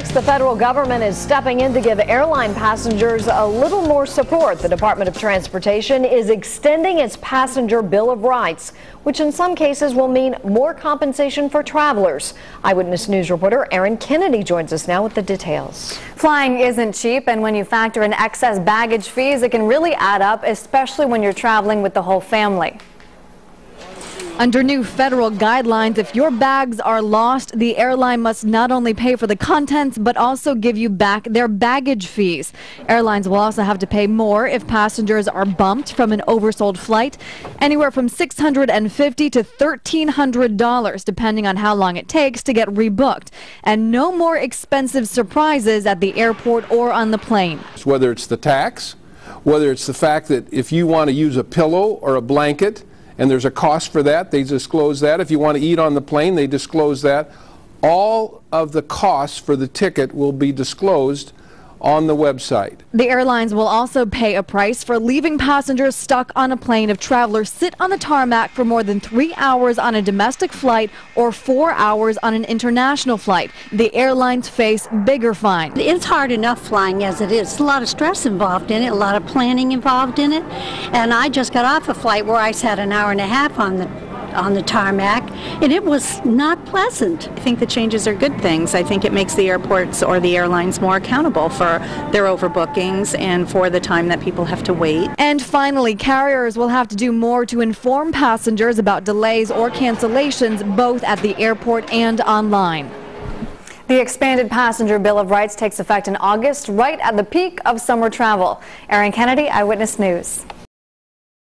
6, the federal government is stepping in to give airline passengers a little more support. The Department of Transportation is extending its passenger Bill of Rights, which in some cases will mean more compensation for travelers. Eyewitness News reporter Erin Kennedy joins us now with the details. Flying isn't cheap, and when you factor in excess baggage fees, it can really add up, especially when you're traveling with the whole family. Under new federal guidelines, if your bags are lost, the airline must not only pay for the contents, but also give you back their baggage fees. Airlines will also have to pay more if passengers are bumped from an oversold flight, anywhere from $650 to $1,300, depending on how long it takes to get rebooked. And no more expensive surprises at the airport or on the plane. Whether it's the tax, whether it's the fact that if you want to use a pillow or a blanket, and there's a cost for that. They disclose that. If you want to eat on the plane, they disclose that. All of the costs for the ticket will be disclosed on the website. The airlines will also pay a price for leaving passengers stuck on a plane if travelers sit on the tarmac for more than three hours on a domestic flight or four hours on an international flight. The airlines face bigger fines. It's hard enough flying as it is. There's a lot of stress involved in it, a lot of planning involved in it. And I just got off a flight where I sat an hour and a half on the on the tarmac, and it was not pleasant. I think the changes are good things. I think it makes the airports or the airlines more accountable for their overbookings and for the time that people have to wait. And finally, carriers will have to do more to inform passengers about delays or cancellations both at the airport and online. The expanded passenger Bill of Rights takes effect in August, right at the peak of summer travel. Erin Kennedy, Eyewitness News.